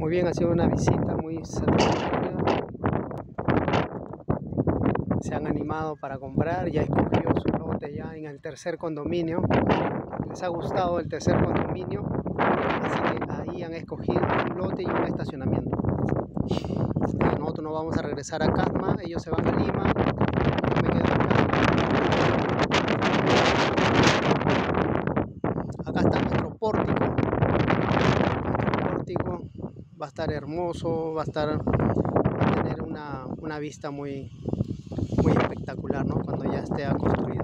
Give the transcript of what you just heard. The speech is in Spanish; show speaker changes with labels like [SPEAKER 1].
[SPEAKER 1] Muy bien, ha sido una visita muy satisfactoria. Se han animado para comprar, ya escogió su lote ya en el tercer condominio. Les ha gustado el tercer condominio, así que ahí han escogido un lote y un estacionamiento. Nosotros no vamos a regresar a Casma, ellos se van a Lima, va a estar hermoso, va a estar a tener una, una vista muy, muy espectacular ¿no? cuando ya esté construida.